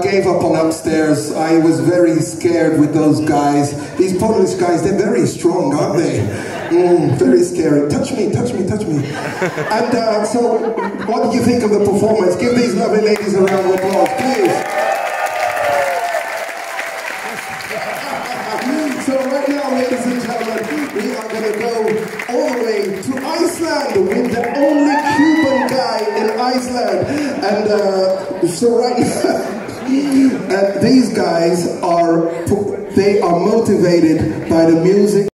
gave up on upstairs. I was very scared with those guys. These Polish guys, they're very strong, aren't they? Mm, very scary. Touch me, touch me, touch me. And uh, so, what do you think of the performance? Give these lovely ladies a round of applause, please. So right now, ladies and gentlemen, we are going to go all the way to Iceland with the only Cuban guy in Iceland. And uh, so right now, these guys are, they are motivated by the music